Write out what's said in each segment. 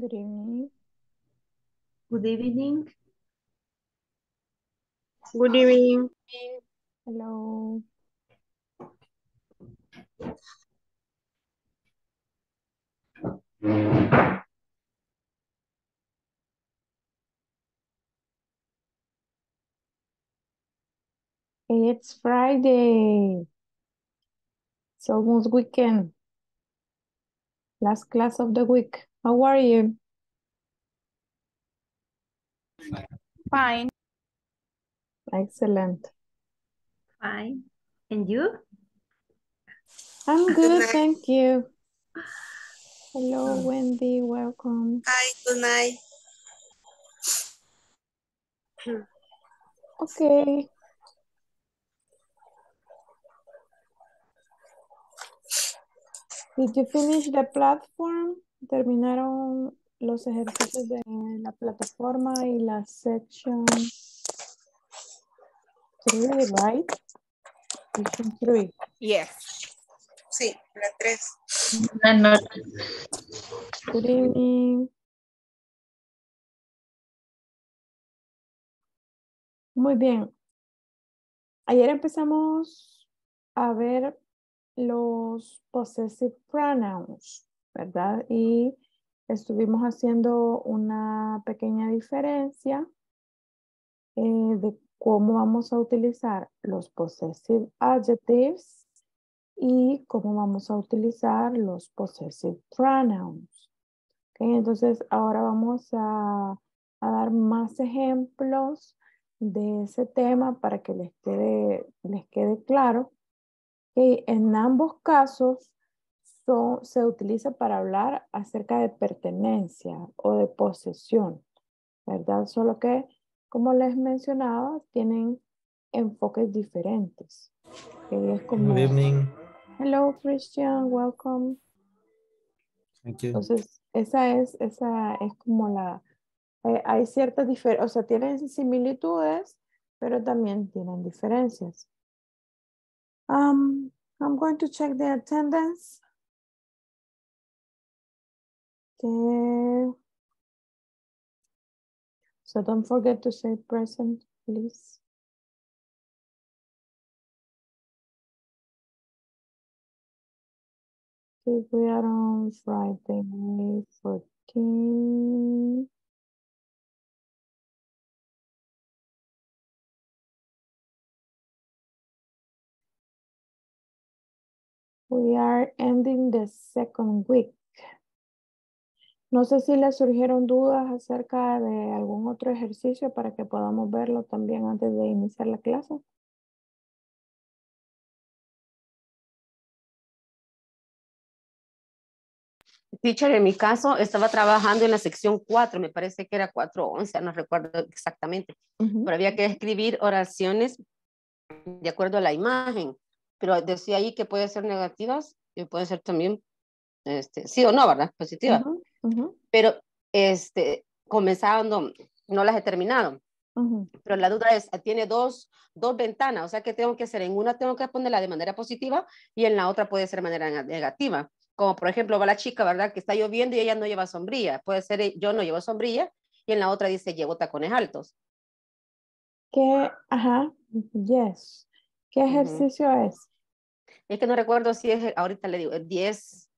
Good evening. Good evening. Good evening. Hello. It's Friday. It's almost weekend. Last class of the week. How are you? Fine. Excellent. Fine. And you? I'm good, thank you. Hello, mm. Wendy, welcome. Hi, good night. Okay. Did you finish the platform? ¿Terminaron los ejercicios de la plataforma y la section 3, right? Section 3. Yes. Sí, la 3. Buenas noches. Good evening. Muy bien. Ayer empezamos a ver los possessive pronouns, ¿verdad? Y estuvimos haciendo una pequeña diferencia eh, de cómo vamos a utilizar los possessive adjectives y cómo vamos a utilizar los possessive pronouns. Entonces, ahora vamos a, a dar más ejemplos de ese tema para que les quede, les quede claro que en ambos casos son, se utiliza para hablar acerca de pertenencia o de posesión, ¿verdad? Solo que, como les mencionaba, tienen enfoques diferentes. es como, Good evening. Hello, Christian, welcome. Thank you. Entonces, esa es, esa es como la, eh, hay ciertas diferencias, o sea, tienen similitudes, pero también tienen diferencias. Um, I'm going to check the attendance. Okay. So don't forget to say present, please. Okay, we are on Friday, 14. We are ending the second week. No sé si les surgieron dudas acerca de algún otro ejercicio para que podamos verlo también antes de iniciar la clase. Teacher, en mi caso, estaba trabajando en la sección 4, me parece que era 411, no recuerdo exactamente, Ujú. pero había que escribir oraciones de acuerdo a la imagen, pero decía ahí que puede ser negativas y puede ser también, este, sí o no, ¿verdad? Positivas, ujú, pero este, comenzando, no las he terminado, pero la duda es, tiene dos, dos ventanas, o sea que tengo que hacer, en una tengo que ponerla de manera positiva y en la otra puede ser de manera neg- negativa. Como por ejemplo va la chica, ¿verdad? Que está lloviendo y ella no lleva sombrilla. Puede ser eh, yo no llevo sombrilla y en la otra dice llevo tacones altos. ¿Qué? Ajá, yes. ¿Qué ejercicio es? Es que no recuerdo si es, ahorita le digo, el 10,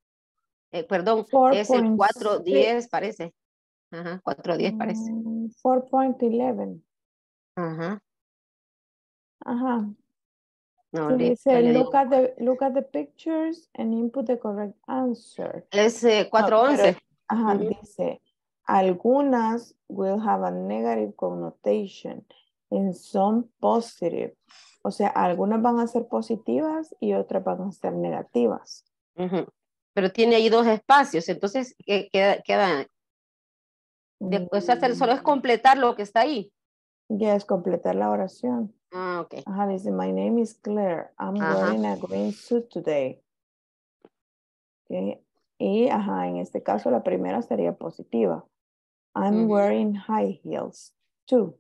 eh, perdón, es el 4.6. 410 parece. Ajá, 410 parece. Mm, 4.11. Ajá. Ajá. No, Sí, dice, look at the, look at the pictures and input the correct answer. Es eh, No, 411. pero, ajá, Ujú. dice, algunas will have a negative connotation and some positive. O sea, algunas van a ser positivas y otras van a ser negativas. Pero tiene ahí dos espacios, entonces que- queda, queda de- o sea, hacer- solo es Mm, completar lo que está ahí. Ya es completar la oración. Ah, ok. Ajá, dice, my name is Claire. I'm Ajá. wearing a green suit today. Ok, Y, ajá, en este caso la primera sería positiva. I'm wearing high heels too.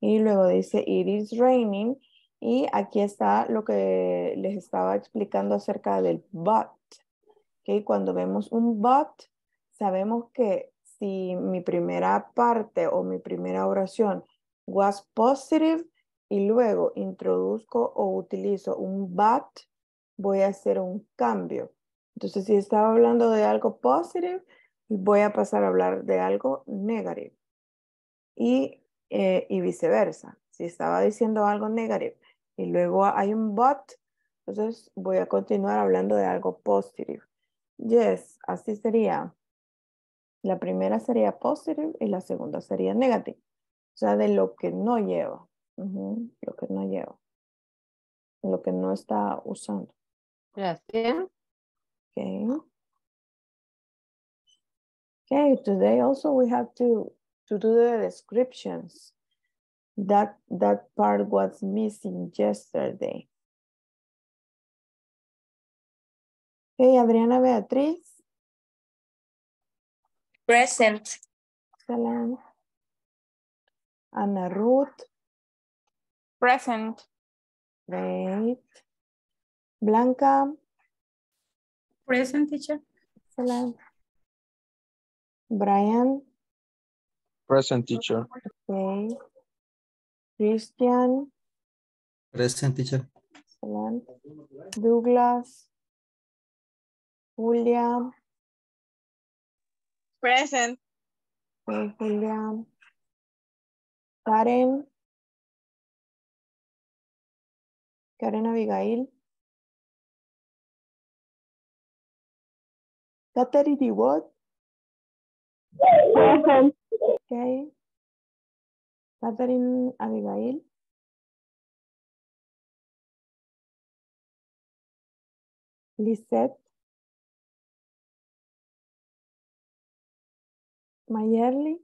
Y luego dice, it is raining. Y aquí está lo que les estaba explicando acerca del but. ¿ok? Cuando vemos un but, sabemos que si mi primera parte o mi primera oración was positive y luego introduzco o utilizo un but, voy a hacer un cambio. Entonces, si estaba hablando de algo positive, voy a pasar a hablar de algo negativo. Y, eh, y viceversa. Si estaba diciendo algo negativo y luego hay un but, entonces voy a continuar hablando de algo positivo. Yes, así sería. La primera sería positive y la segunda sería negative. O sea, de lo que no lleva. Lo que no lleva. Lo que no está usando. Gracias. Okay. Okay, today also we have to, to do the descriptions. That, that part was missing yesterday. Hey, Adriana Beatriz, Present. excellent. Ana Ruth, Present. great. Blanca, Present, teacher. excellent. Brian, Present teacher. okay. Christian, Present teacher. excellent. Douglas, Julia, Present. okay, Julia. Karen, Karen Abigail. Catherine what? Okay. Catherine Abigail. Lisette. Mayerly.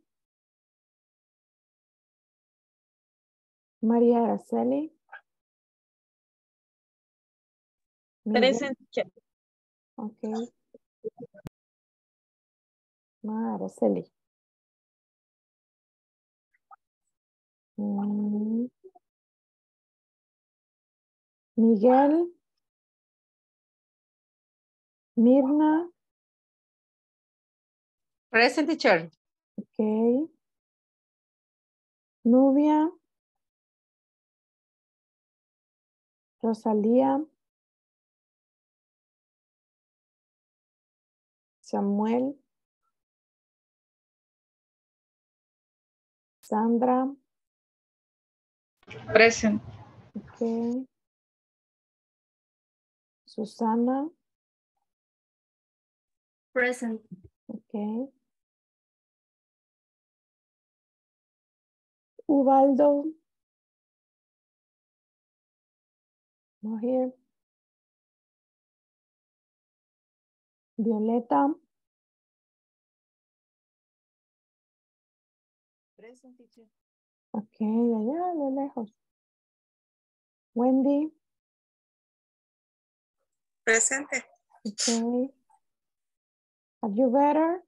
María Araceli. Miguel. Present, Araceli. Mm. Miguel. Mirna. Present teacher. Okay. Nubia. Rosalía. Samuel. Sandra. Present. Okay. Susana. Present. Okay. Ubaldo. No here. Violeta. Present teacher. Ok, allá a lo lejos. Wendy. Presente. Okay. Are you better?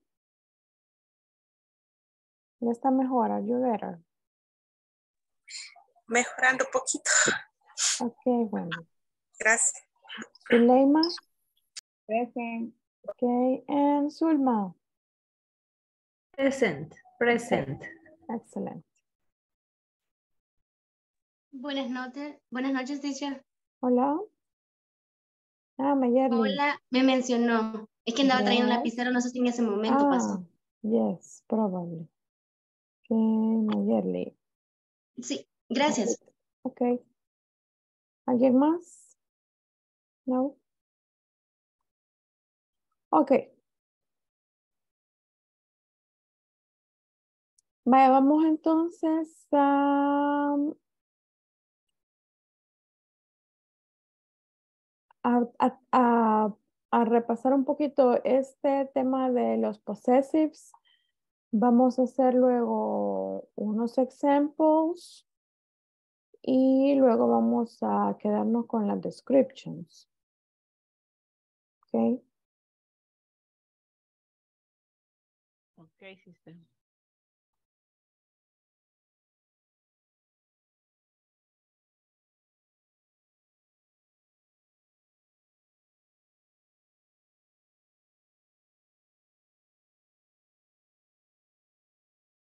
Ya está mejor. Are you better? Mejorando un poquito. Ok, bueno. Gracias. Zuleima. Present. Okay. And Zulma. Present. Present. Excellent. Buenas noches, buenas noches, teacher. Hola. Ah, Mayerly. Hola, me mencionó. Es que andaba trayendo un lapicero, no sé si en ese momento Ah, pasó. yes, probably. Okay, Mayerly. Sí, gracias. Ok. ¿Alguien más? No. Ok. Vaya, vamos entonces a, repasar un poquito este tema de los possessives. Vamos a hacer luego unos examples y luego vamos a quedarnos con las descriptions. ¿Ok? Ok, sister.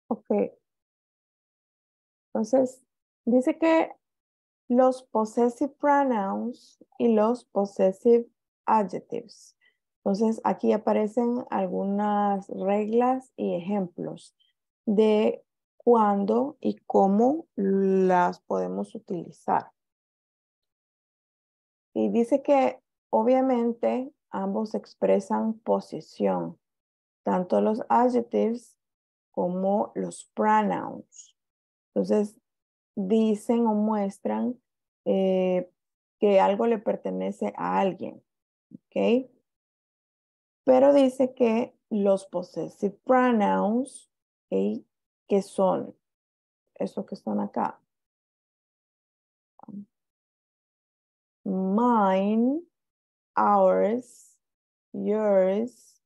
Ok. Entonces, dice que los possessive pronouns y los possessive adjectives. Entonces, aquí aparecen algunas reglas y ejemplos de cuándo y cómo las podemos utilizar. Y dice que obviamente ambos expresan posición, tanto los adjectives como los pronouns. Entonces, dicen o muestran eh, que algo le pertenece a alguien. ¿Ok? Pero dice que los possessive pronouns, ¿okay? que son esos que están acá. Mine, ours, yours,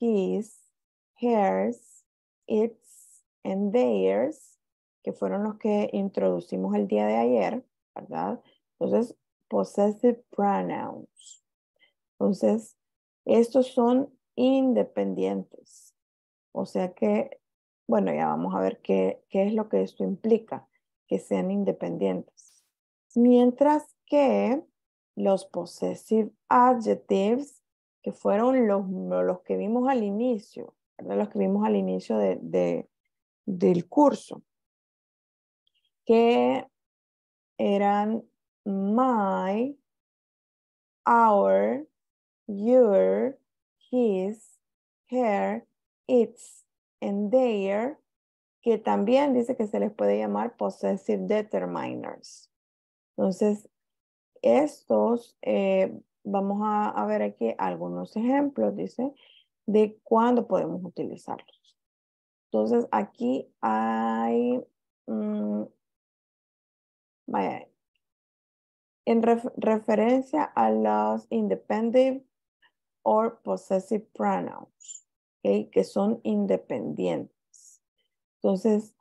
his, hers, its, and theirs, que fueron los que introducimos el día de ayer, ¿verdad? Entonces, possessive pronouns. Entonces, estos son independientes. O sea que, bueno, ya vamos a ver qué, qué es lo que esto implica, que sean independientes. Mientras que los possessive adjectives, que fueron los, los que vimos al inicio, ¿verdad? los que vimos al inicio de, de, del curso, que eran my, our, your, his, her, its, and their, que también dice que se les puede llamar possessive determiners. Entonces, estos, eh, vamos a, ver aquí algunos ejemplos, dice, de cuándo podemos utilizarlos. Entonces, aquí hay, mmm, vaya, en ref, referencia a los independent or possessive pronouns, ¿okay? que son independientes. Entonces,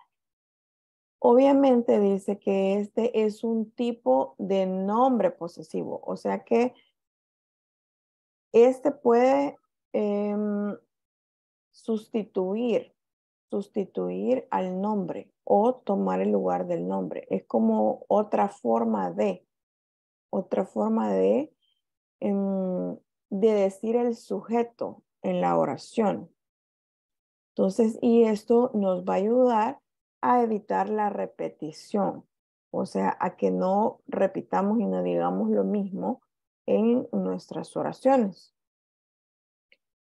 obviamente dice que este es un tipo de nombre posesivo, o sea que este puede eh, sustituir, sustituir al nombre o tomar el lugar del nombre. Es como otra forma de, otra forma de, eh, de decir el sujeto en la oración. Entonces, y esto nos va a ayudar a evitar la repetición, o sea, a que no repitamos y no digamos lo mismo en nuestras oraciones.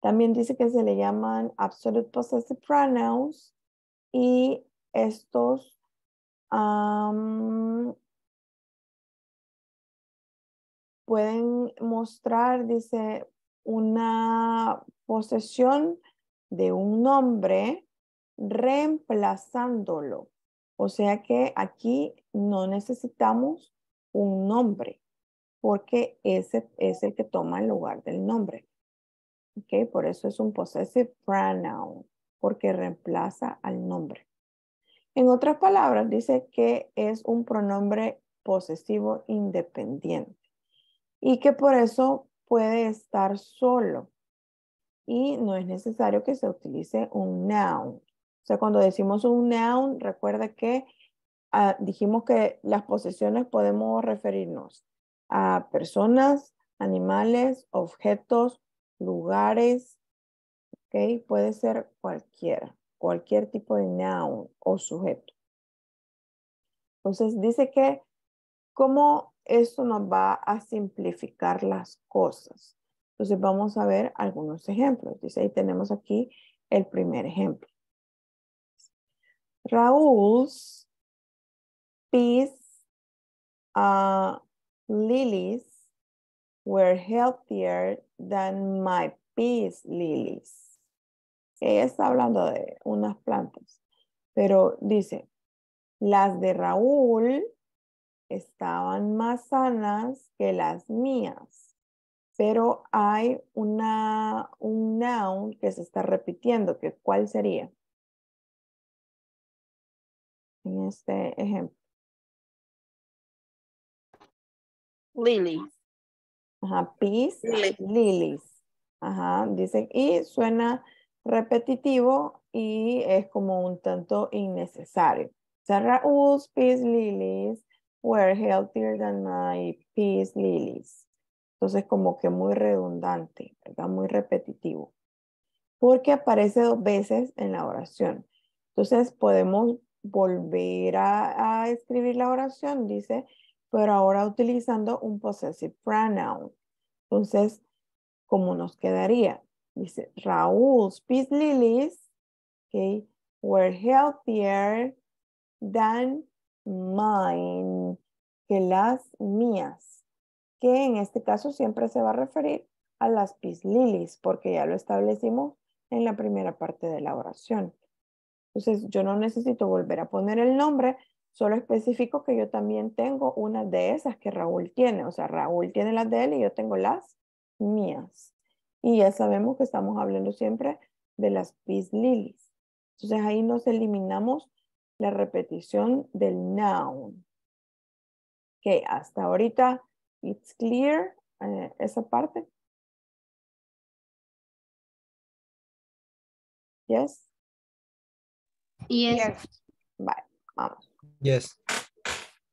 También dice que se le llaman absolute possessive pronouns y estos pueden mostrar, dice, una posesión de un nombre reemplazándolo. O sea que aquí no necesitamos un nombre porque ese es el que toma el lugar del nombre. ¿Ok? Por eso es un possessive pronoun, porque reemplaza al nombre. En otras palabras, dice que es un pronombre posesivo independiente y que por eso puede estar solo y no es necesario que se utilice un noun. O sea, cuando decimos un noun, recuerda que uh, dijimos que las posesiones podemos referirnos a personas, animales, objetos, lugares, ¿ok? Puede ser cualquiera, cualquier tipo de noun o sujeto. Entonces dice que cómo esto nos va a simplificar las cosas. Entonces vamos a ver algunos ejemplos. Dice ahí tenemos aquí el primer ejemplo. Raúl's peas uh, lilies were healthier than my peace lilies. Ella está hablando de unas plantas, pero dice, las de Raúl estaban más sanas que las mías, pero hay una, un noun que se está repitiendo, que ¿cuál sería? En este ejemplo. Lily. Ajá, peace, Lily. lilies. Ajá, dice, y suena repetitivo y es como un tanto innecesario. O sea, Raúl's peace lilies were healthier than my peace lilies. Entonces, como que muy redundante, ¿verdad? Muy repetitivo. Porque aparece dos veces en la oración. Entonces, podemos volver a, a escribir la oración, dice, pero ahora utilizando un possessive pronoun. Entonces, ¿cómo nos quedaría? Dice, Raúl's peace lilies okay, were healthier than mine, que las mías, que en este caso siempre se va a referir a las peace lilies, porque ya lo establecimos en la primera parte de la oración. Entonces, yo no necesito volver a poner el nombre, solo especifico que yo también tengo una de esas que Raúl tiene. O sea, Raúl tiene las de él y yo tengo las mías. Y ya sabemos que estamos hablando siempre de las peace lilies. Entonces ahí nos eliminamos la repetición del noun. Que hasta ahorita, it's clear eh, esa parte. Yes. Yes. Yes. Vale, vamos. Yes.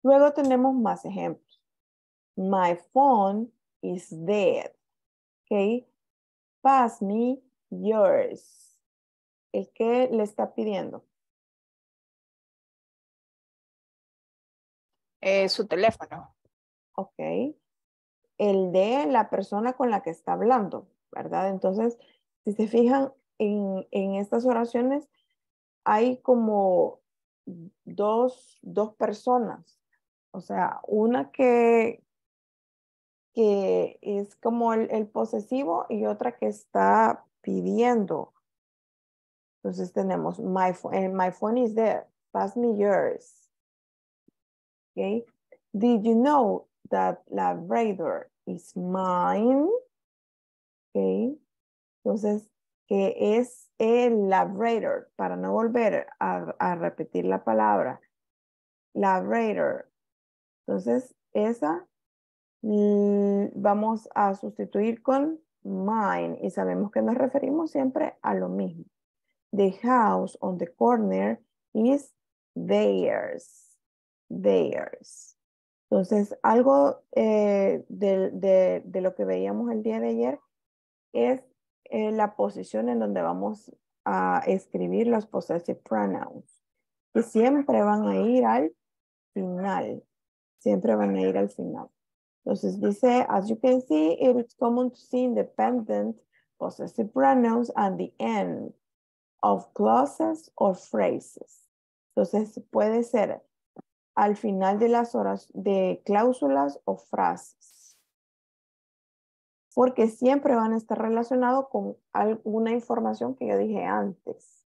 Luego tenemos más ejemplos. My phone is dead. Okay. Pass me yours. ¿El que le está pidiendo? Eh, su teléfono. Ok. El de la persona con la que está hablando, ¿verdad? Entonces, si se fijan en, en estas oraciones, hay como dos, dos personas. O sea, una que, que es como el, el posesivo y otra que está pidiendo. Entonces tenemos my phone, and my phone is there. Pass me yours. Okay. Did you know that Labrador is mine? Okay. Entonces, que es el Labrador, para no volver a, repetir la palabra. Labrador. Entonces, esa mm, vamos a sustituir con mine y sabemos que nos referimos siempre a lo mismo. The house on the corner is theirs. Theirs. Entonces, algo eh, de, de, lo que veíamos el día de ayer es eh, la posición en donde vamos a escribir los possessive pronouns. Y siempre van a ir al final. Siempre van a ir al final. Entonces dice, as you can see, it is common to see independent possessive pronouns at the end of clauses or phrases. Entonces puede ser al final de las horas de cláusulas o frases. Porque siempre van a estar relacionados con alguna información que yo dije antes.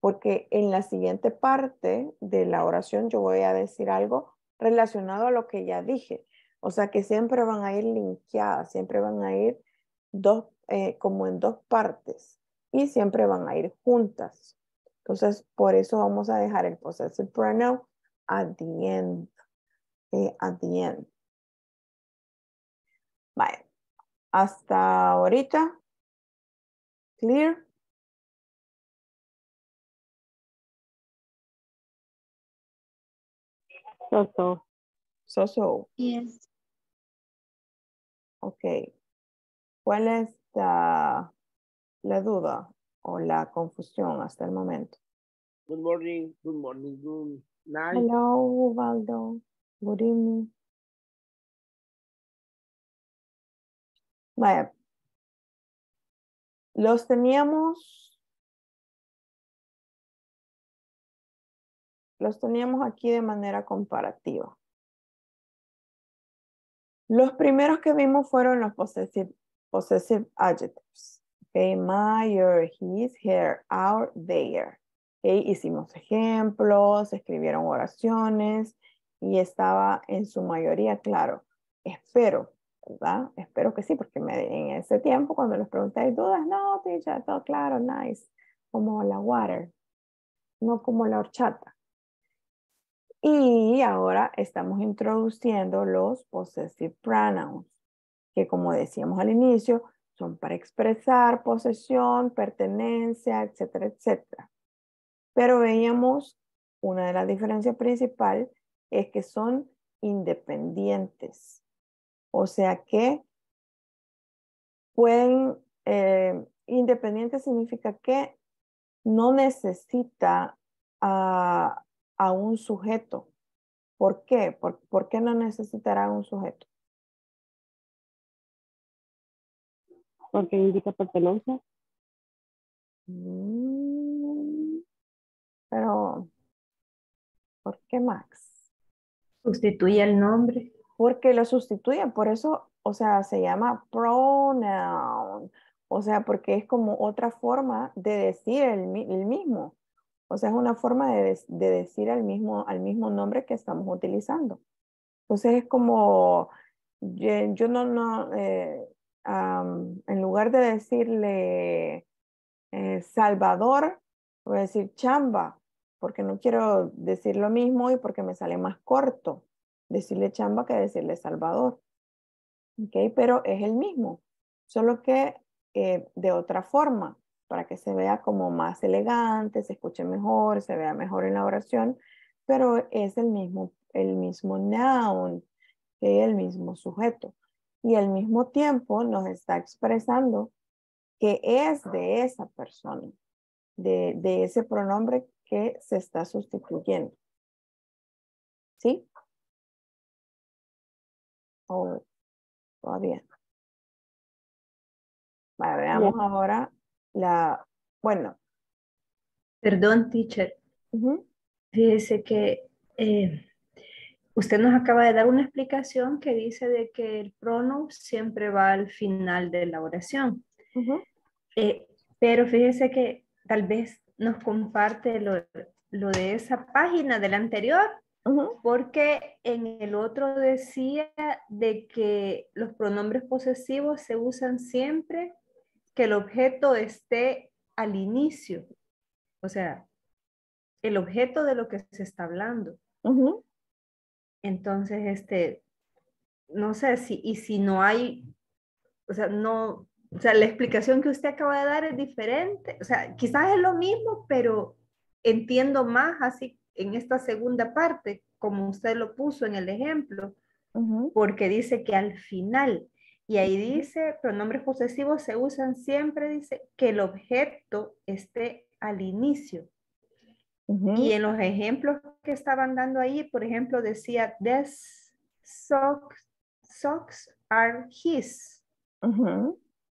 Porque en la siguiente parte de la oración yo voy a decir algo relacionado a lo que ya dije. O sea que siempre van a ir linkeadas, siempre van a ir dos, eh, como en dos partes y siempre van a ir juntas. Entonces, por eso vamos a dejar el possessive pronoun at the end. Eh, at the end. Vale. Hasta ahorita. Clear. So, so. So, so. Yes. Ok. ¿Cuál es la, la duda o la confusión hasta el momento? Good morning, good morning, good night. Hello, Valdo. Good evening. Los teníamos. Los teníamos aquí de manera comparativa. Los primeros que vimos fueron los possessive, possessive adjectives. Okay, my, your, his, her, our, their. Okay, hicimos ejemplos, escribieron oraciones y estaba en su mayoría claro. Espero, Espero que sí, porque en ese tiempo cuando les pregunté, ¿hay dudas? No, teacher, todo claro, nice. Como la water, no como la horchata. Y ahora estamos introduciendo los possessive pronouns, que como decíamos al inicio, son para expresar posesión, pertenencia, etcétera, etcétera. Pero veíamos una de las diferencias principales es que son independientes. O sea que pueden, eh, independiente significa que no necesita a, a un sujeto. ¿Por qué? ¿Por, ¿Por, qué no necesitará un sujeto? Porque indica pertenencia. Mm, pero, ¿por qué Max? Sustituye el nombre. Porque lo sustituye, por eso, o sea, se llama pronoun. O sea, porque es como otra forma de decir el, mismo. O sea, es una forma de, de, decir al mismo, al mismo nombre que estamos utilizando. Entonces es como, yo, no, no eh, en lugar de decirle eh, Salvador, voy a decir chamba, porque no quiero decir lo mismo y porque me sale más corto decirle chamba que decirle Salvador. ¿Ok? Pero es el mismo, solo que eh, de otra forma, para que se vea como más elegante, se escuche mejor, se vea mejor en la oración, pero es el mismo, el mismo noun, el mismo sujeto. Y al mismo tiempo nos está expresando que es de esa persona, de, de ese pronombre que se está sustituyendo. ¿Sí? ¿O todavía? Vale, veamos ahora la, bueno. Perdón, teacher. Fíjese que eh, usted nos acaba de dar una explicación que dice de que el pronombre siempre va al final de la oración. Eh, pero fíjese que tal vez nos comparte lo, lo de esa página del anterior, porque en el otro decía de que los pronombres posesivos se usan siempre que el objeto esté al inicio, o sea, el objeto de lo que se está hablando. Entonces, este, no sé si, y si no hay, o sea, no, o sea, la explicación que usted acaba de dar es diferente, o sea, quizás es lo mismo, pero entiendo más así en esta segunda parte, como usted lo puso en el ejemplo, porque dice que al final, y ahí dice, pronombres posesivos se usan siempre, dice, que el objeto esté al inicio. Y en los ejemplos que estaban dando ahí, por ejemplo, decía, this socks, socks are his.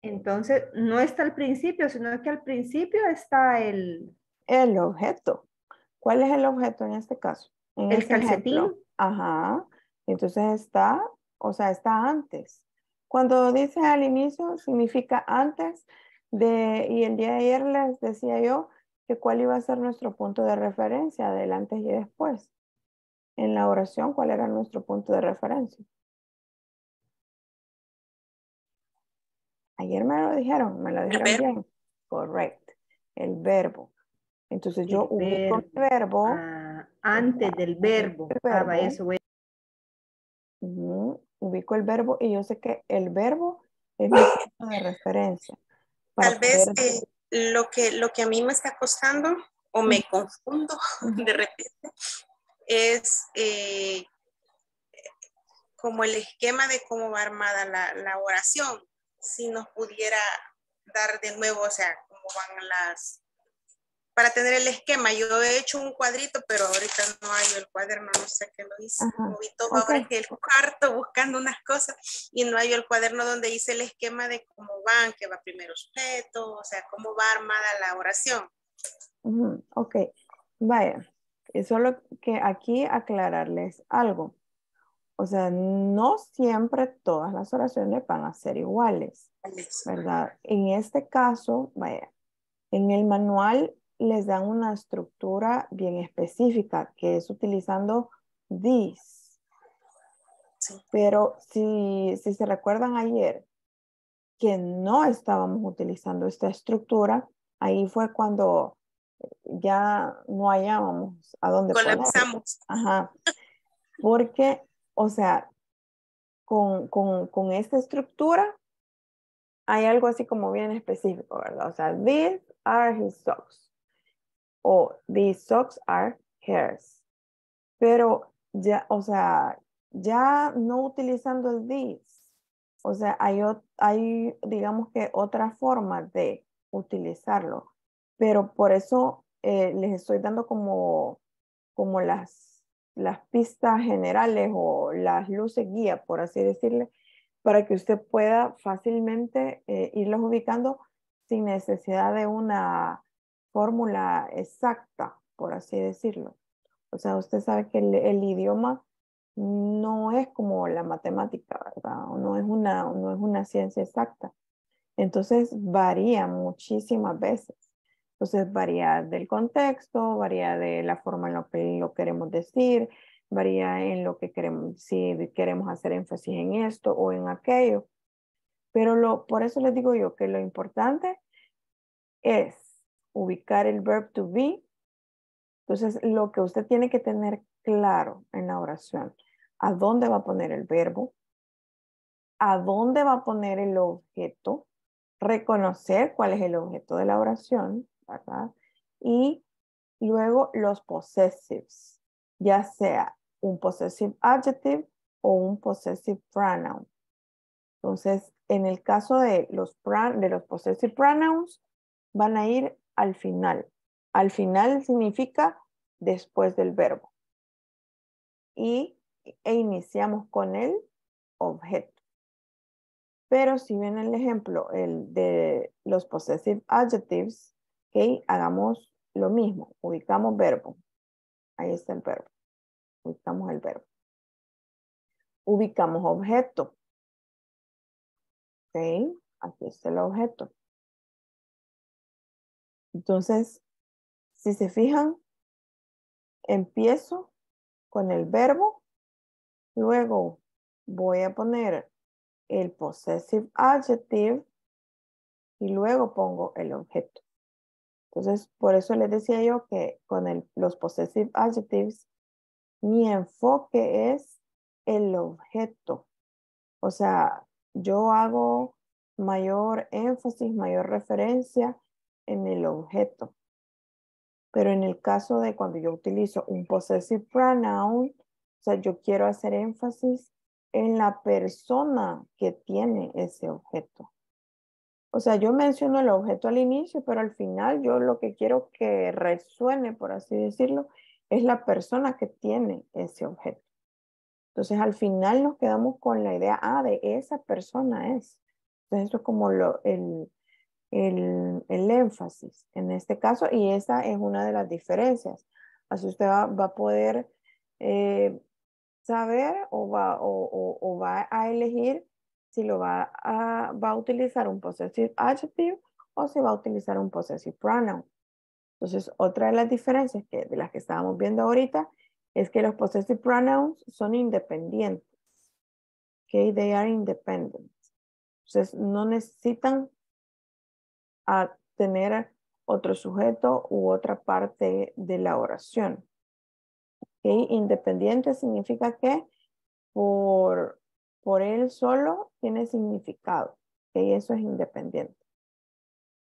Entonces, no está al principio, sino que al principio está el... El objeto. ¿Cuál es el objeto en este caso? En el calcetín. Ajá. Entonces está, o sea, está antes. Cuando dice al inicio, significa antes de, y el día de ayer les decía yo que cuál iba a ser nuestro punto de referencia, adelante y después. En la oración, ¿cuál era nuestro punto de referencia? Ayer me lo dijeron, me lo dijeron bien. Correcto. El verbo. Entonces yo ubico el verbo. Ah, antes del verbo. Ah, eso, Ubico el verbo y yo sé que el verbo es mi punto de referencia. Tal vez eh, lo, que, lo que a mí me está costando o me confundo de repente es eh, como el esquema de cómo va armada la, la oración si nos pudiera dar de nuevo, o sea, cómo van las, para tener el esquema. Yo he hecho un cuadrito, pero ahorita no hay el cuaderno, no sé qué lo hice. Moví todo ahora en el cuarto buscando unas cosas y no hay el cuaderno donde hice el esquema de cómo van, que va primero sujeto, o sea, cómo va armada la oración. Ok, vaya, solo que aquí aclararles algo. O sea, no siempre todas las oraciones van a ser iguales, ¿verdad? En este caso, vaya, en el manual les dan una estructura bien específica, que es utilizando this. Pero si, si se recuerdan ayer que no estábamos utilizando esta estructura, ahí fue cuando ya no hallábamos a dónde Colapsamos. Ajá. Porque o sea, con, con, con, esta estructura hay algo así como bien específico, ¿verdad? O sea, these are his socks. O these socks are hers. Pero ya, o sea, ya no utilizando these, o sea, hay, hay digamos que otra forma de utilizarlo, pero por eso eh, les estoy dando como, como las, las pistas generales o las luces guía, por así decirle, para que usted pueda fácilmente eh, irlos ubicando sin necesidad de una fórmula exacta, por así decirlo. O sea, usted sabe que el, idioma no es como la matemática, ¿verdad? No es, una, no es una ciencia exacta. Entonces varía muchísimas veces. Entonces varía del contexto, varía de la forma en la que lo queremos decir, varía en lo que queremos, si queremos hacer énfasis en esto o en aquello. Pero lo, por eso les digo yo que lo importante es ubicar el verb to be. Entonces, lo que usted tiene que tener claro en la oración, a dónde va a poner el verbo, a dónde va a poner el objeto, reconocer cuál es el objeto de la oración, ¿verdad? Y luego los possessives, ya sea un possessive adjective o un possessive pronoun. Entonces, en el caso de los, de los possessive pronouns, van a ir al final. Al final significa después del verbo. Y e iniciamos con el objeto. Pero si ven el ejemplo el de los possessive adjectives, okay, hagamos lo mismo. Ubicamos verbo. Ahí está el verbo. Ubicamos el verbo. Ubicamos objeto. Ok, aquí está el objeto. Entonces, si se fijan, empiezo con el verbo, luego voy a poner el possessive adjective y luego pongo el objeto. Entonces, por eso les decía yo que con los possessive adjectives, mi enfoque es el objeto. O sea, yo hago mayor énfasis, mayor referencia en el objeto. Pero en el caso de cuando yo utilizo un possessive pronoun, o sea, yo quiero hacer énfasis en la persona que tiene ese objeto. O sea, yo menciono el objeto al inicio, pero al final yo lo que quiero que resuene, por así decirlo, es la persona que tiene ese objeto. Entonces, al final nos quedamos con la idea, ah, de esa persona es. Entonces, eso es como lo, el, el, énfasis en este caso y esa es una de las diferencias. Así usted va, a poder eh, saber o va, o, va a elegir si lo va a, va a utilizar un possessive adjective o si va a utilizar un possessive pronoun. Entonces, otra de las diferencias que, de las que estábamos viendo ahorita es que los possessive pronouns son independientes. Okay, they are independent. Entonces, no necesitan a tener otro sujeto u otra parte de la oración. Independiente significa que por, por él solo tiene significado. Eso es independiente.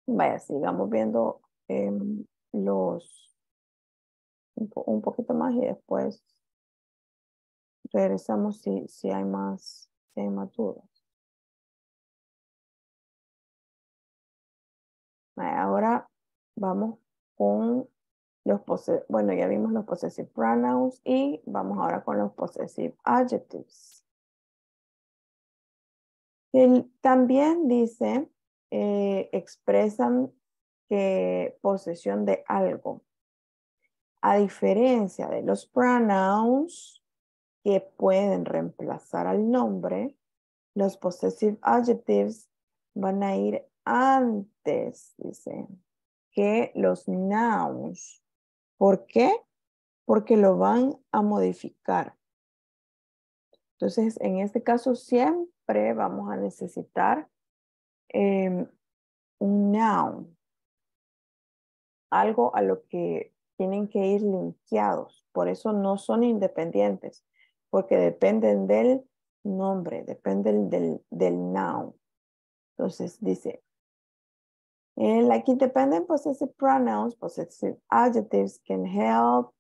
Vaya, sigamos viendo em, los un, poquito más y después regresamos si, si hay más, si hay más dudas. Ahora vamos con los possessive, bueno, ya vimos los possessive pronouns y vamos ahora con los possessive adjectives. también dice, eh, expresan que posesión de algo. A diferencia de los pronouns que pueden reemplazar al nombre, los possessive adjectives van a ir antes, dice, que los nouns. ¿Por qué? Porque lo van a modificar. Entonces, en este caso siempre vamos a necesitar em, un noun. Algo a lo que tienen que ir limpiados. Por eso no son independientes, porque dependen del nombre, dependen del, del noun. Entonces dice, Eh, like independent possessive pronouns, possessive adjectives can help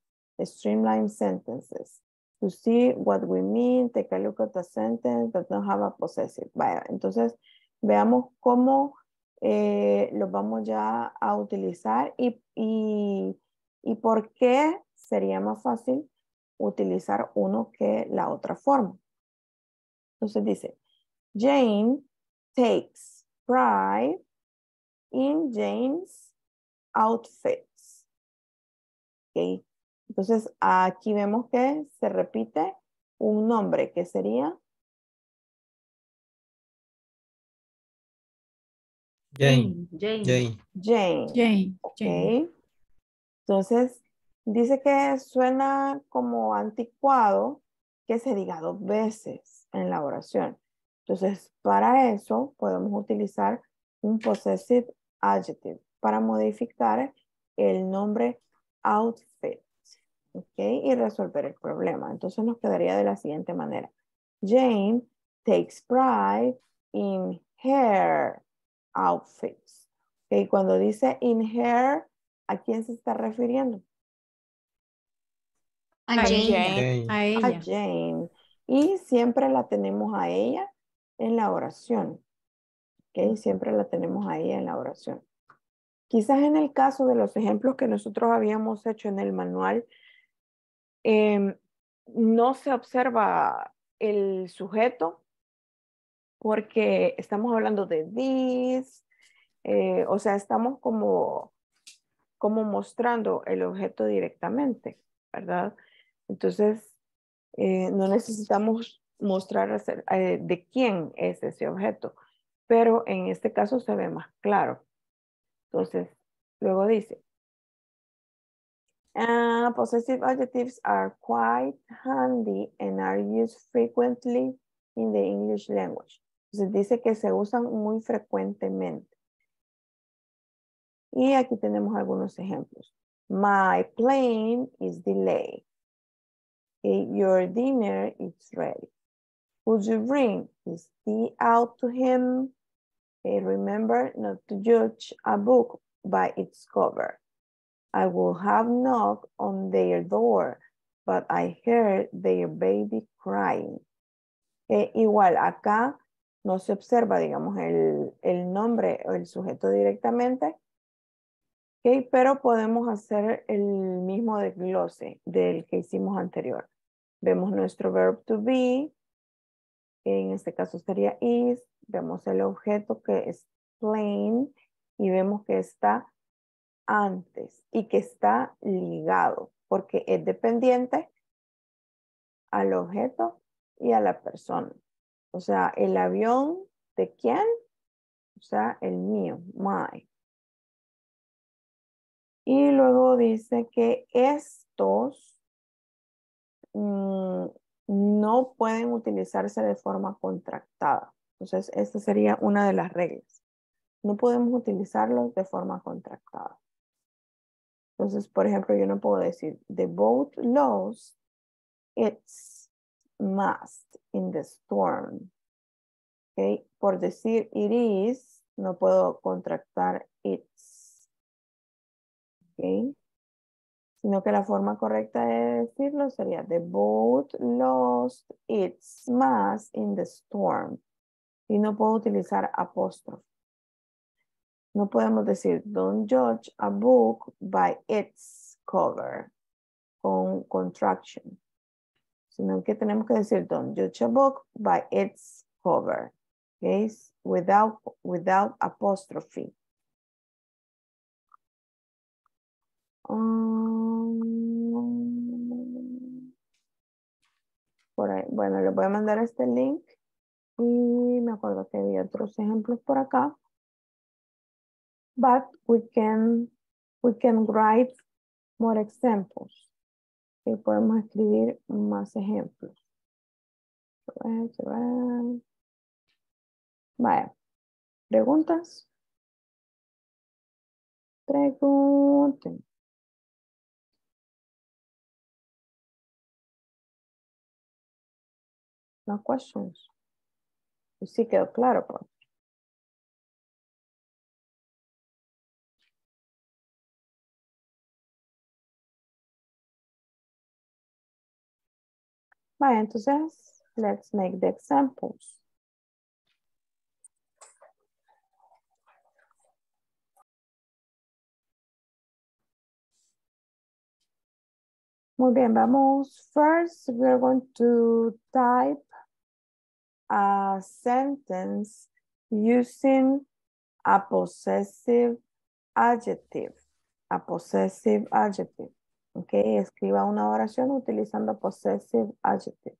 streamline sentences. To see what we mean, take a look at a sentence that don't have a possessive. Vaya, entonces veamos cómo eh, los vamos ya a utilizar y, y, y por qué sería más fácil utilizar uno que la otra forma. Entonces dice, Jane takes pride in Jane's outfits. Okay. Entonces aquí vemos que se repite un nombre que sería Jane. Jane. Jane. Jane. Jane. Jane. Ok. Entonces dice que suena como anticuado que se diga dos veces en la oración. Entonces para eso podemos utilizar un possessive adjective para modificar el nombre outfit. ¿Ok? Y resolver el problema. Entonces nos quedaría de la siguiente manera. Jane takes pride in her outfits. ¿Ok? Cuando dice in her, ¿a quién se está refiriendo? A A Jane. Jane. A A ella. Jane. Y siempre la tenemos a ella en la oración. ¿Ok? Siempre la tenemos ahí en la oración. Quizás en el caso de los ejemplos que nosotros habíamos hecho en el manual, em, no se observa el sujeto porque estamos hablando de this, eh, o sea, estamos como, como mostrando el objeto directamente, ¿verdad? Entonces, eh, no necesitamos mostrar eh, de quién es ese objeto, pero en este caso se ve más claro. Entonces, luego dice, "Ah, possessive adjectives are quite handy and are used frequently in the English language. Entonces dice que se usan muy frecuentemente. Y aquí tenemos algunos ejemplos. My plane is delayed. Okay, Your dinner is ready. Would you bring his tea out to him? Okay, remember not to judge a book by its cover. I will have knocked on their door, but I heard their baby crying. Eh, igual, acá no se observa, digamos, el, el nombre o el sujeto directamente, ok, pero podemos hacer el mismo desglose del que hicimos anterior. Vemos nuestro verb to be, en este caso sería is, vemos el objeto que es plain y vemos que está antes y que está ligado porque es dependiente al objeto y a la persona. O sea, el avión de quién? O sea, el mío, my. Y luego dice que estos mm, no pueden utilizarse de forma contractada. Entonces, esta sería una de las reglas. No podemos utilizarlos de forma contractada. Entonces, por ejemplo, yo no puedo decir, the boat lost its mast in the storm. Okay. Por decir it is, no puedo contractar its. Okay. Sino que la forma correcta de decirlo sería, the boat lost its mast in the storm. Y no puedo utilizar apóstrofe. No podemos decir, don't judge a book by its cover, con contraction. Sino que tenemos que decir, don't judge a book by its cover. Okay? Without, without apostrophe. Um. Bueno, les voy a mandar este link. Y me acuerdo que había otros ejemplos por acá. but we can we can write more examples. Y podemos escribir más ejemplos. Vaya. ¿Preguntas? Pregunten. No questions. Pues sí quedó claro, pues. Vale, entonces, let's make the examples. Muy bien, vamos. First, we are going to type a sentence using a possessive adjective. A possessive adjective. Ok, escriba una oración utilizando possessive adjective.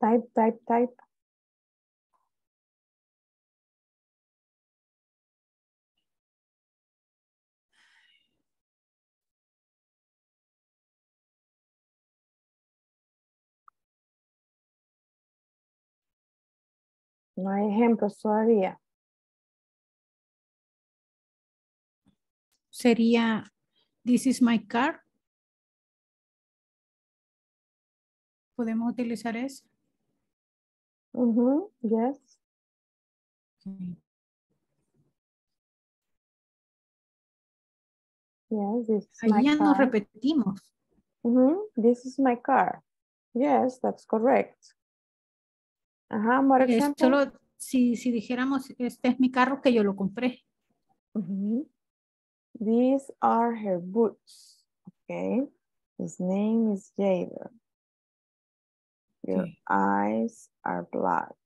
Type, type, type. No hay ejemplos todavía. Sería, this is my car. ¿Podemos utilizar eso? Mhm, yes. Yes, this is my ya nos repetimos. Mhm, This is my car. Yes, that's correct. Ajá, more Es example. solo si, si dijéramos, este es mi carro que yo lo compré. Mhm. These are her boots. Okay. His name is Jader. Your Okay. eyes are black.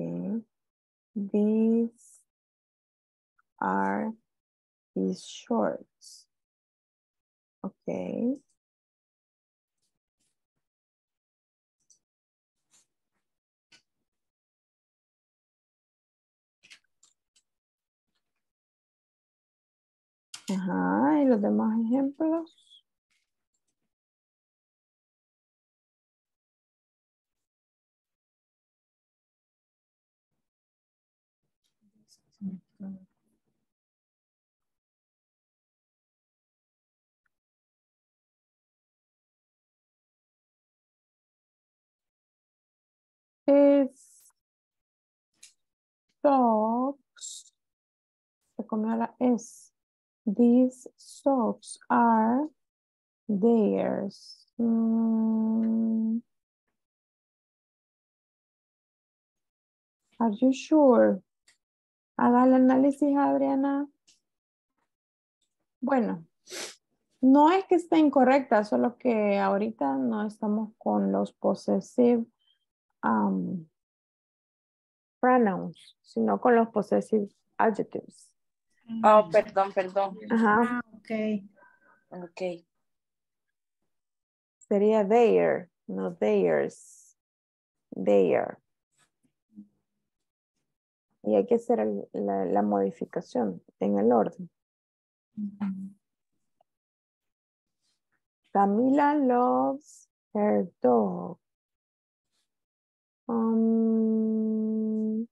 Okay. These are his shorts. Okay. Ajá, y los demás ejemplos. His socks. Se comió la S. These socks are theirs. Mm. Are you sure? Haga el análisis, Adriana. Bueno, no es que esté incorrecta, solo que ahorita no estamos con los possessive um, pronouns, sino con los possessive adjectives. Oh, perdón, perdón. Ajá, Ah, ok. Ok. sería their, no theirs. Their. Y hay que hacer el- la, la modificación en el orden. Camila loves her dog. Um,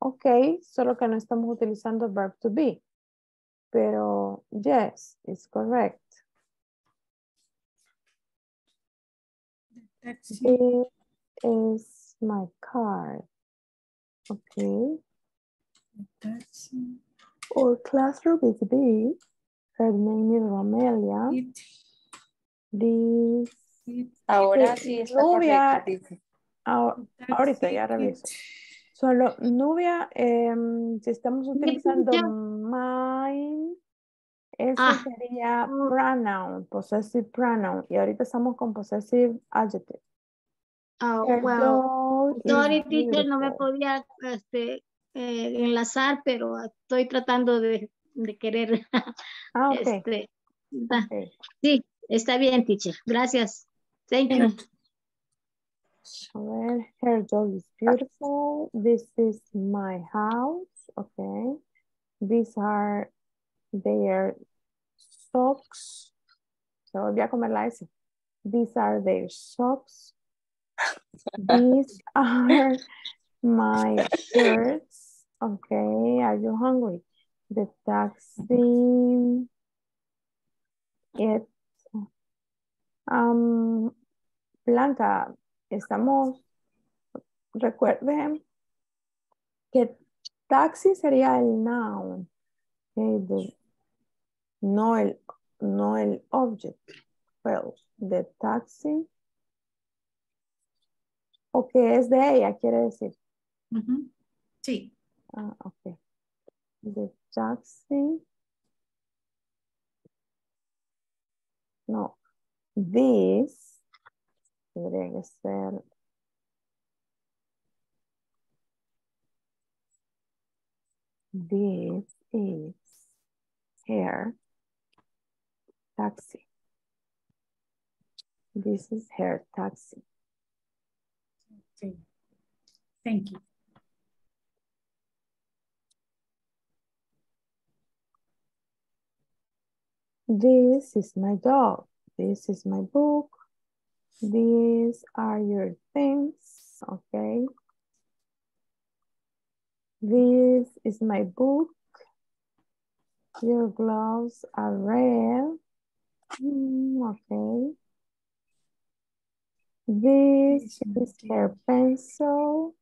ok, solo que no estamos utilizando verb to be. Pero yes, it's correct. Taxi. It is my car. Okay. Taxi. Our classroom is big. Her name is Romelia. It- This it- Ahora Sí, sí está Nubia. correcto. dice. ah, Ahorita ya reviso. Solo, Nubia, em, si estamos utilizando mine, eso Ah. sería pronoun, possessive pronoun. Y ahorita estamos con possessive adjective. Oh, Her well, dog is sorry, teacher, no me podía este, eh, enlazar, pero estoy tratando de, de querer. Ah, este, da- ok. sí, está bien, teacher. Gracias. Thank you. A ver, her dog is beautiful. This is my house. Okay. These are their socks. Se volvió a comer la S. These are their socks. These are my shirts. Okay, are you hungry? The taxi. It. Um, Blanca, estamos, recuerden que taxi sería el noun, okay, the- no el, no el object. Well, the taxi. O que es de ella, quiere decir. Ujú. Sí. Ah, ok. The taxi. No. This. Tendría que ser. This is her taxi. This is her taxi. Sí. Thank you. This is my dog. This is my book. These are your things. Okay. This is my book. Your gloves are red. Mm, okay. This is her pencil.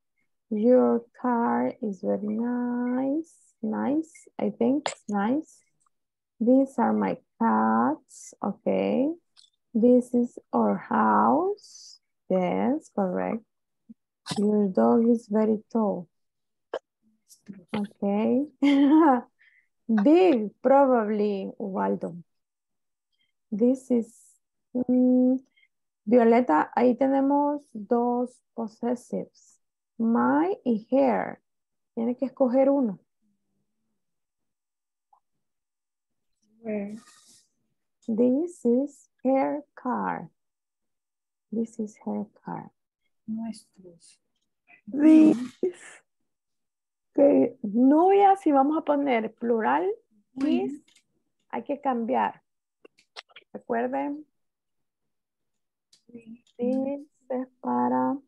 Your car is very nice. Nice, I think, nice. These are my cats, okay. This is our house. Yes, correct. Your dog is very tall. Okay. Big, probably, Waldo. This is, mm, Violeta, ahí tenemos dos possessives. My y her. Tiene que escoger uno. This is her car. This is her car. Nuestros. This. Ya si vamos a poner plural, his, hay que cambiar. Recuerden, this es para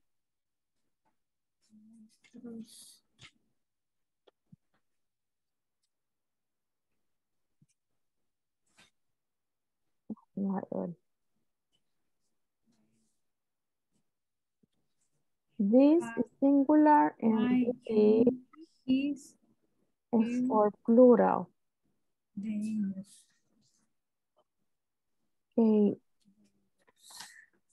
Nuestros. This is singular and is for plural. theirs.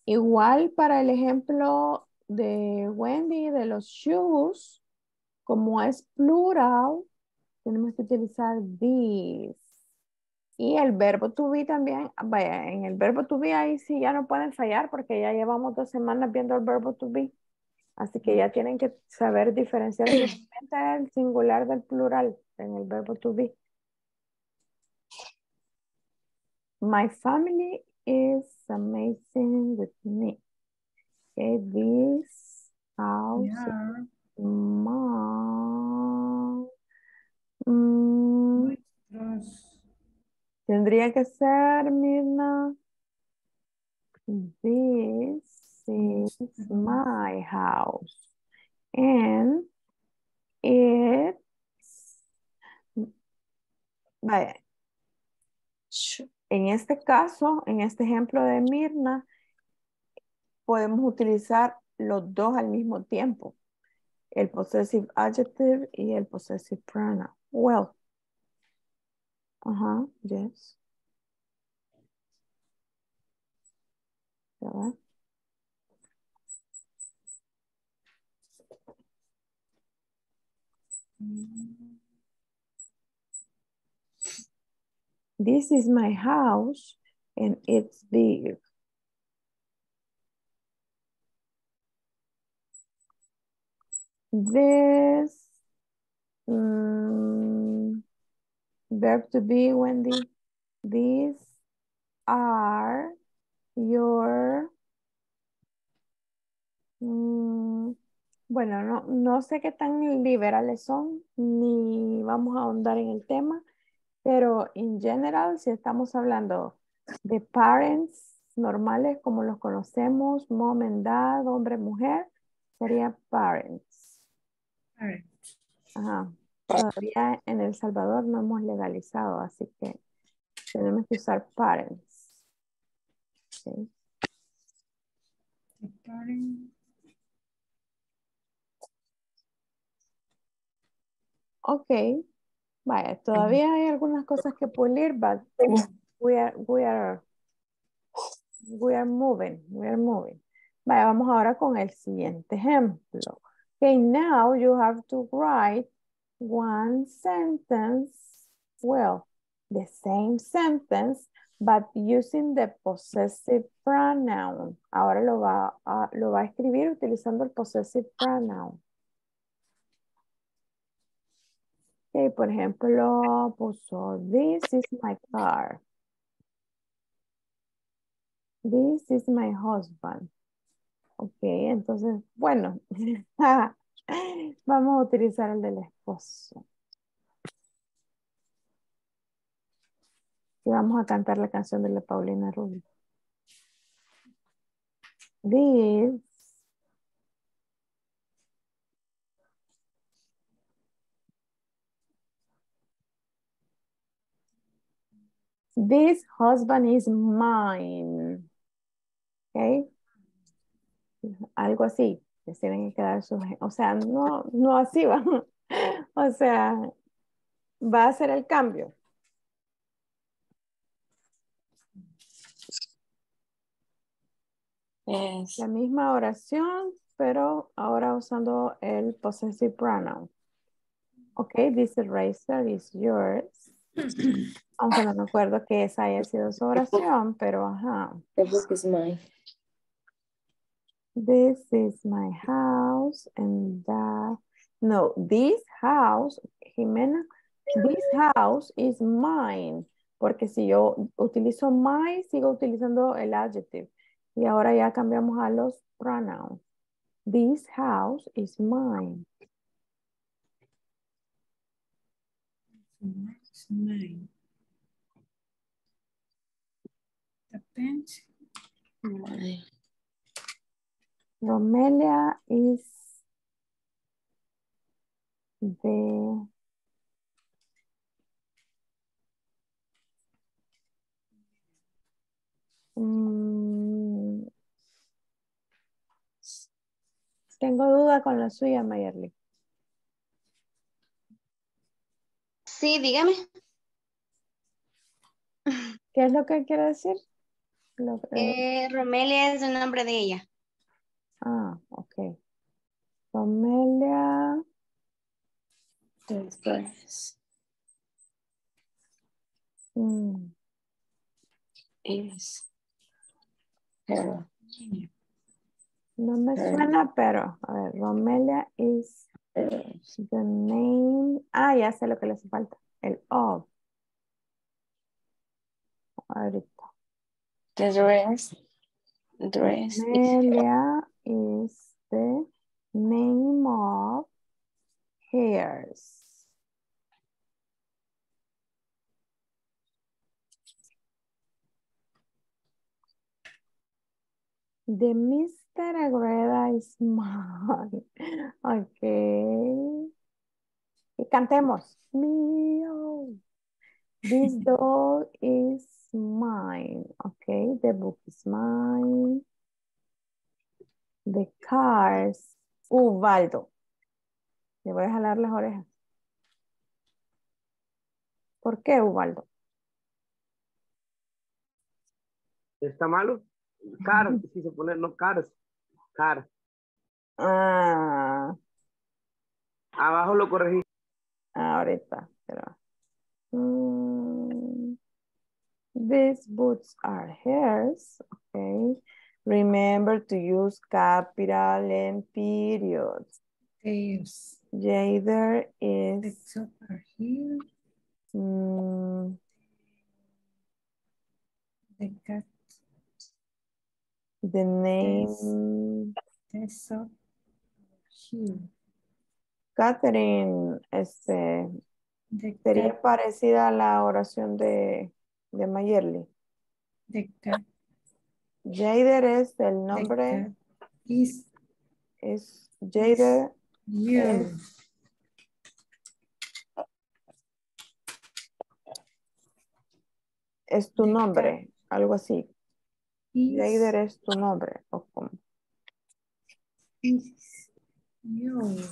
Igual para el ejemplo de Wendy de los shoes, como es plural, tenemos que utilizar these. Y el verbo to be también, vaya, en el verbo to be ahí sí ya no pueden fallar porque ya llevamos dos semanas viendo el verbo to be. Así que ya tienen que saber diferenciar el singular del plural en el verbo to be. My family is amazing with me. Okay, this house Yeah. Ma- Mm, tendría que ser, Mirna. This is my house. And it's. Vaya. En este caso, en este ejemplo de Mirna, podemos utilizar los dos al mismo tiempo. El possessive adjective y el possessive pronoun. Well. Ajá, yes. Ya va. This is my house and it's big. This mm, verb to be, Wendy. These are your. mm, bueno, no, no sé qué tan liberales son, ni vamos a ahondar en el tema, Pero en general, si estamos hablando de parents normales como los conocemos, mom and dad, hombre, mujer, sería parents. Parents. Ajá. Todavía en El Salvador no hemos legalizado, así que tenemos que usar parents. Okay. Ok. Vaya, todavía hay algunas cosas que pulir, but we are, we are, we are moving, we are moving. Vaya, vamos ahora con el siguiente ejemplo. Okay, now you have to write one sentence, well, the same sentence, but using the possessive pronoun. Ahora lo va a, lo va a escribir utilizando el possessive pronoun. Okay, por ejemplo, puso, this is my car. This is my husband. Ok, entonces, bueno, vamos a utilizar el del esposo. Y vamos a cantar la canción de la Paulina Rubio. This This husband is mine. Okay. Algo así. Les tienen que dar sus, o sea, no, no así va. O sea, va a ser el cambio. Yes. La misma oración, pero ahora usando el possessive pronoun. Okay, this eraser is yours. Aunque no me acuerdo que esa haya sido su oración, pero ajá. The book is mine. This is my house and that. No, this house, Jimena, this house is mine. Porque si yo utilizo my, sigo utilizando el adjective. Y ahora ya cambiamos a los pronouns. This house is mine. It's mine. The. Mine. Romelia is the Mm, tengo duda con la suya, Mayerly. Sí, dígame. ¿Qué es lo que quiere decir? Lo que- Eh, Romelia es el nombre de ella. Ah, ok. Romelia dress mm, is her. no me suena, pero a ver, Romelia is the name. Ah, ya sé lo que le hace falta. El of. Ahorita. The dress. Dress is her. Romelia is the name of hairs. The Mr. Agreda is mine. Ok. Y cantemos. Mío. This dog is mine. Okay, the book is mine. The cars. Ubaldo. Le voy a jalar las orejas. ¿Por qué, Ubaldo? ¿Está malo? Car, si se pone, no cars. Car. Ah, Abajo lo corregí. ahorita. Pero. Mm, these boots are hers. Okay. Remember to use capital and periods. There's Jader the is super here. mm, The cat. The name super here. Catherine, este, Sería cat, parecida a la oración de, de Mayerly. cat, Jader es el nombre, is es Jader you. es tu nombre, algo así. Jader es tu nombre. o yours.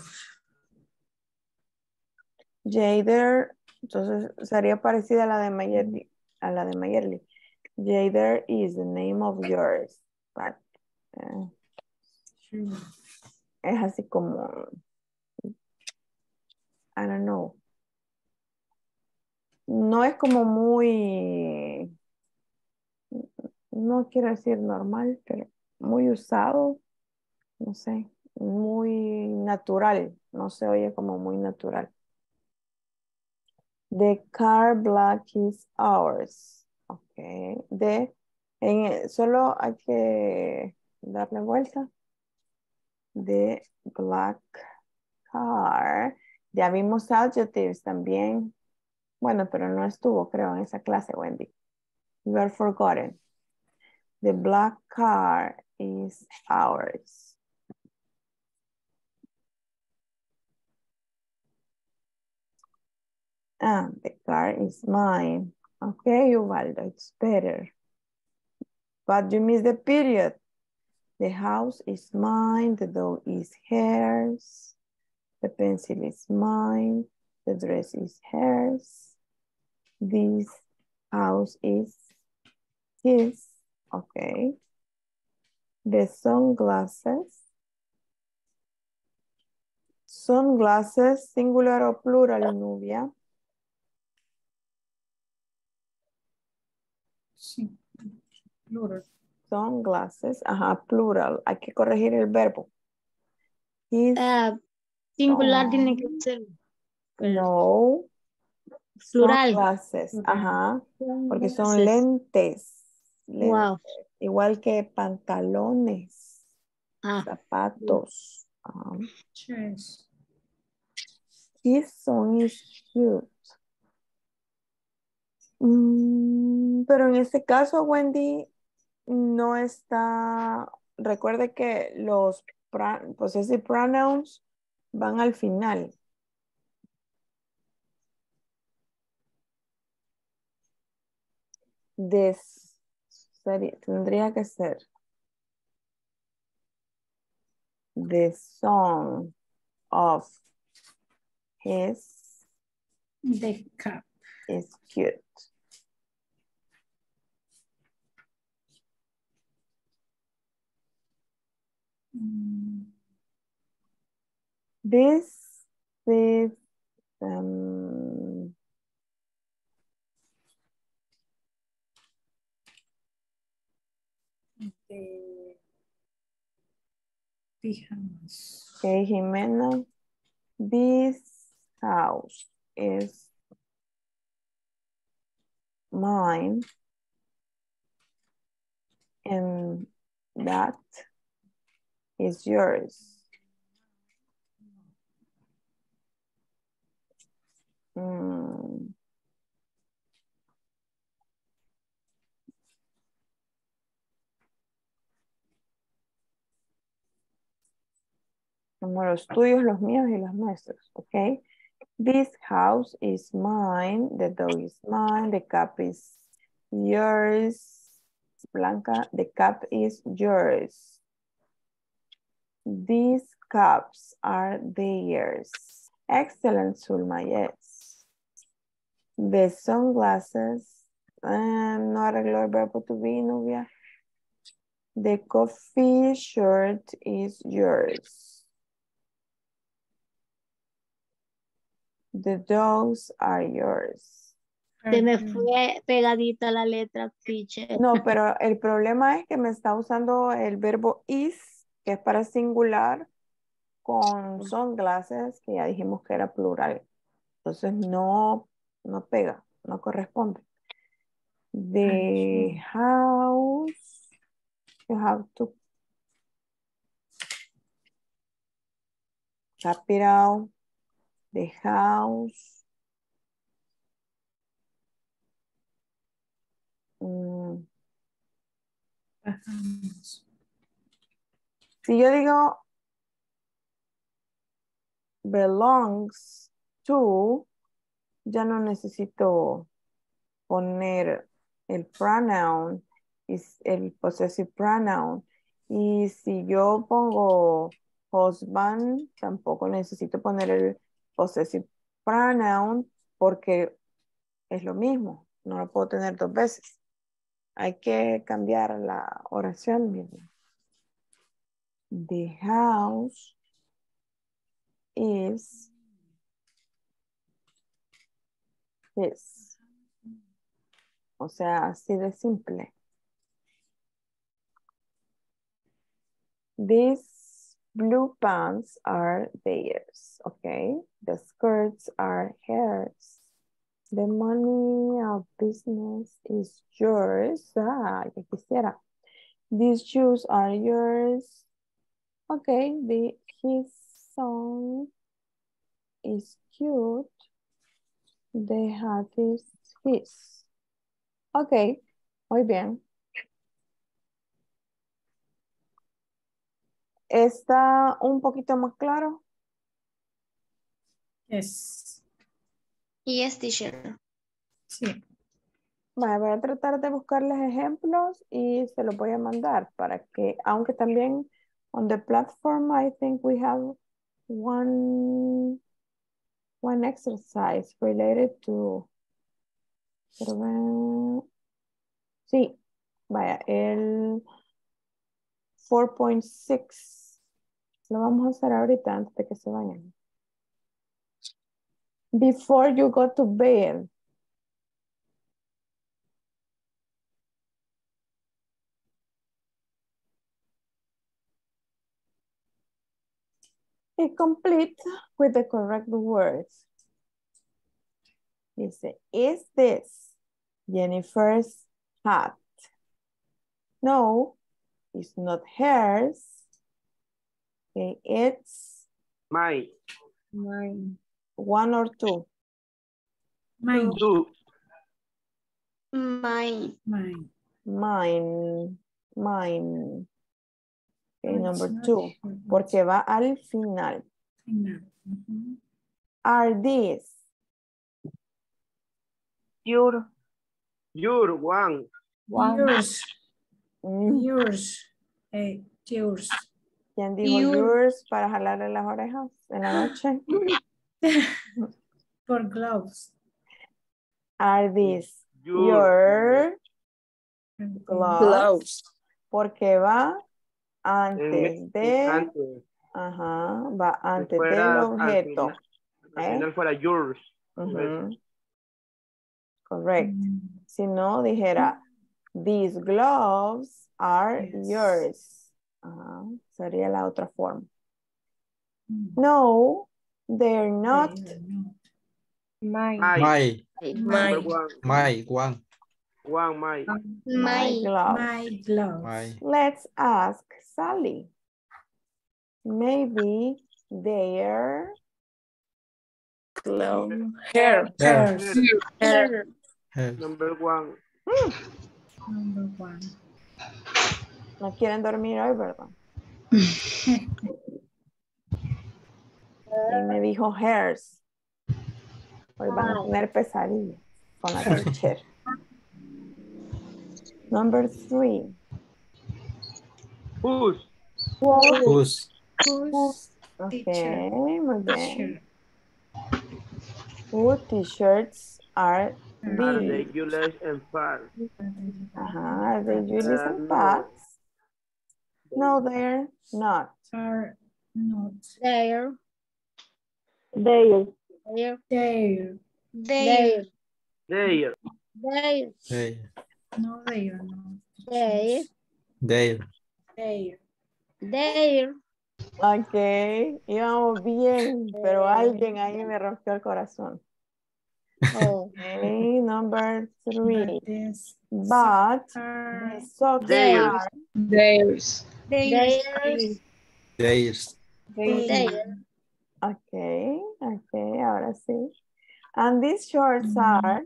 Jader, entonces sería parecida a la de Mayerly, a la de Mayerly. Jader is the name of yours. But, Sure. es así como, I don't know. No es como muy, no quiero decir normal, pero muy usado, no sé, muy natural, no se oye como muy natural. The car black is ours. Ok. De, en, solo hay que darle vuelta. The black car. Ya vimos adjectives también. Bueno, pero no estuvo, creo, en esa clase, Wendy. You are forgotten. The black car is ours. Ah, the car is mine. Okay, Ubaldo, it's better. But you miss the period. The house is mine, the dog is hers, the pencil is mine, the dress is hers, this house is his, okay. The sunglasses, sunglasses, singular o plural, Nubia. Sí. Plural. Sunglasses, ajá, plural. Hay que corregir el verbo. Ah, singular son- tiene que ser No. Plural. Sunglasses, ajá. Porque son Sunglasses. lentes. Igual que pantalones, Ah, zapatos. Song is cute. Mm, pero en este caso, Wendy, no está. Recuerde que los possessive pronouns van al final. Des, seri- tendría que ser. The song of his The cup. is cute. Mm, This is um, pijamas. okay, Jimena. This house is mine. And that is yours. Como los tuyos, los míos y los nuestros, ¿ok? This house is mine, the dog is mine, the cup is yours. Blanca, the cup is yours. These cups are theirs. Excellent, Zulma, yes. The sunglasses, ah, no arregló el verbo to be, Nubia. The coffee shirt is yours. The dogs are yours. se me fue pegadita la letra, teacher. No, pero el problema es que me está usando el verbo is, que es para singular, con sunglasses, que ya dijimos que era plural. Entonces no, no pega, no corresponde. The house, you have to cap it out. The house. Mm. Si yo digo belongs to, ya no necesito poner el pronoun, el possessive pronoun. Y si yo pongo husband, tampoco necesito poner el possessive pronoun porque es lo mismo, no lo puedo tener dos veces. Hay que cambiar la oración misma. The house is his. O sea, así de simple. These blue pants are theirs, okay? The skirts are hers. The money of business is yours. Ah, ya quisiera. These shoes are yours. Okay, the his song is cute. The hat is his. Ok, muy bien. ¿Está un poquito más claro? Yes. Yes, teacher. Sí. Vale, voy a tratar de buscarles ejemplos y se los voy a mandar para que, aunque también on the platform, I think we have one, one exercise related to, sí, vaya, el 4.6, lo vamos a hacer ahorita antes de que se vayan. Before you go to bed, Be complete with the correct words. Dice, is this Jennifer's hat? No, it's not hers. Okay, it's My. Mine. One or two. Mine. Two. Mine. Mine. Mine, mine. Okay, number two, porque va al final. Final. Ujú. Are these? Your. Your one. Yours. Mm, Yours. Eh, yours. ¿Quién dijo You. yours para jalarle las orejas en la noche? For gloves. Are these Your. your Okay. gloves? Porque va antes de, antes, ajá, va antes fuera del al objeto. final- Al ¿eh? final fuera yours. Ujú. Correct. Mm. Si no, dijera, these gloves are Yes. yours. Ajá, Sería la otra forma. Mm. No, they're not. They are not. My. My, my, one, One, my. My My. gloves. My gloves. my. Let's ask Sally. Maybe they're Glove. Hair. Hers. Hair. Hair. Number one. Hmm. Number one. no quieren dormir hoy, ¿verdad? Y me dijo hairs. Hoy van a tener pesadillas con la teacher. Number three. Whose? Whose? Whose Okay, teacher? muy bien. T-shirts are Are these? they Julius and Far? Ajá, are they Julius Uh, and no. Pat's? No, they're not. Are not There. There. there. There. There. There. They. No, they are not. There. They. There. There. Ok, íbamos bien, pero alguien ahí me rompió el corazón. Oh. Okay, number three. But the socks Theirs. are Theirs. There. Theirs. There. Okay, okay, ahora sí. And these shorts are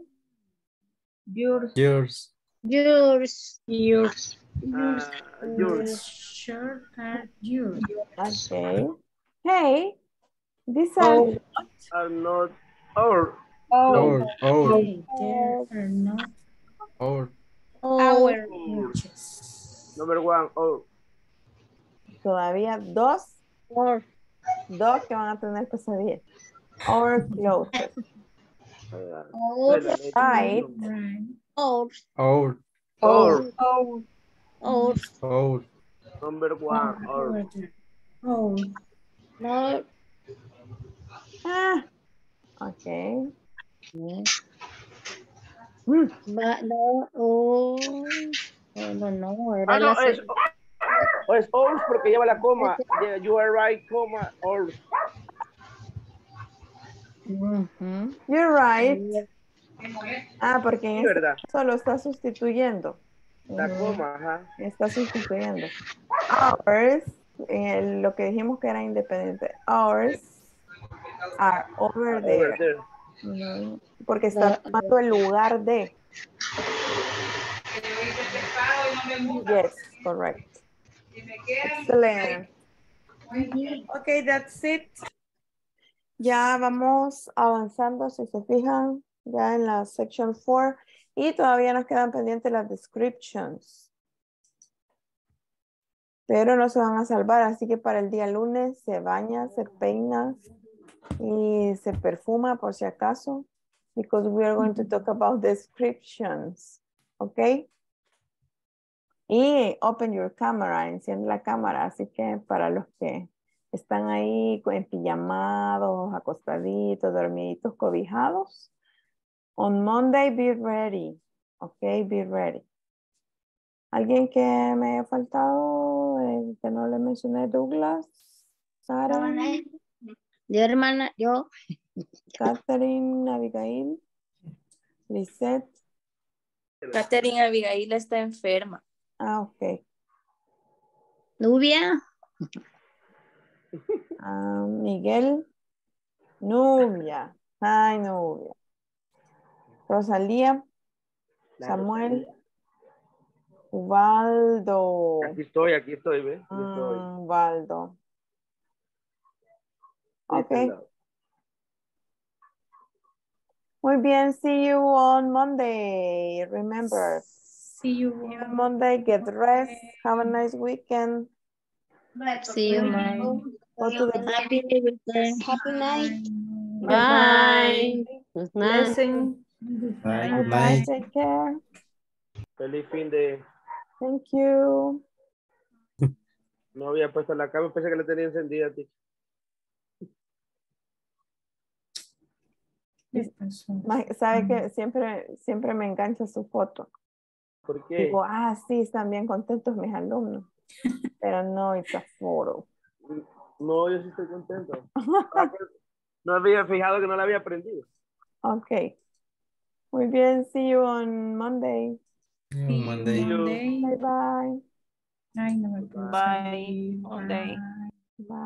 Yours. Yours. Yours. Ah, yours. Shirt are yours. Okay. Hey, these are Oh. Are not or Or, or, Hey, there are no or. Our. watches. number one or todavía dos, Or. Dos que van a tener pesadillas. Our clothes. uh, Or. Right. Or. Or, or Or. or. number one or. Oh, No. Ah, okay. Mm. But no. Oh. Oh, no, no. Era Ah, no, es, o es or porque lleva la coma. Yeah, you are right, coma, or. Ujú. You're right. Ah, porque Sí, este ¿verdad? caso lo está sustituyendo. La coma, ajá. Está sustituyendo. Ours, en el- lo que dijimos que era independiente. Ours are over Over there. there. Ujú. Porque está tomando el lugar de. Yes, correct. Excellent. Okay, that's it. Ya vamos avanzando, si se fijan, ya en la section 4 y todavía nos quedan pendientes las descriptions. Pero no se van a salvar, así que para el día lunes se baña, se peina y se perfuma por si acaso, because we are going to talk about descriptions, ¿ok? Y open your camera, enciende la cámara, así que para los que están ahí en pijamados, acostaditos, dormiditos, cobijados, on Monday be ready, ok, be ready. ¿Alguien que me haya faltado, eh, que no le mencioné, Douglas? Sara, Yo, hermana, yo. Catherine, Abigail, Lisette. Catherine Abigail está enferma. Ah, ok. Nubia. Ah, Miguel, Nubia. Ay, Nubia. Rosalía, Samuel, Ubaldo. Aquí estoy, aquí estoy, ¿ves? Aquí estoy. Mm, Ubaldo. Ok. Muy bien, see you on Monday. Remember, see you. on Monday. Get rest. Have a nice weekend. See you, mom. Go to the Happy weekend. Happy night. Bye. Good night. Blessing. Bye, Bye good bye. night. Take care. Feliz fin de. Thank you. No había puesto la cama, pensé que la tenía encendida. tío. Sabe que siempre, siempre me engancha su foto. ¿Por qué? Digo, ah, sí, están bien contentos mis alumnos. Pero no, it's a photo. No, yo sí estoy contento. Ah, pues, no había fijado que no la había aprendido. Ok. Muy bien, see you on Monday. Monday. Monday. Bye bye. Ay, no me puedo Bye. salir. Monday. Bye. Bye.